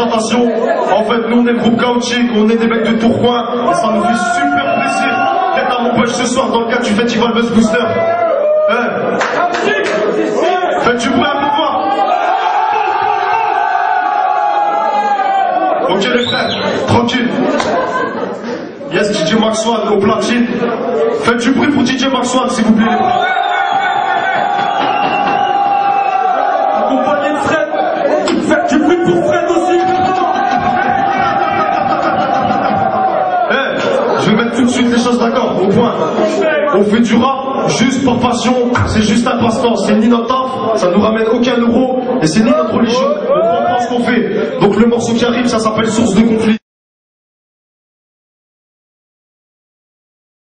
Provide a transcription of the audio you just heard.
En fait, nous, on est le groupe Caoutchouc, on est des mecs de Tourcoing, et ça nous fait super plaisir d'être à Montpellier ce soir dans le cadre du festival Buzz Booster. Faites du bruit un peu fort. Ok les frères, tranquille. Yes, DJ Maxwell au platine. Faites du bruit pour DJ Maxwell, s'il vous plaît. de Fred. Faites du bruit pour Fred aussi. Mettre tout de suite les choses d'accord, au point. On fait du rap juste par passion, c'est juste un passe-temps, c'est ni notre taf, ça nous ramène aucun euro, et c'est ni notre religion, on comprend ce qu'on fait. Donc le morceau qui arrive, ça s'appelle Source de conflit.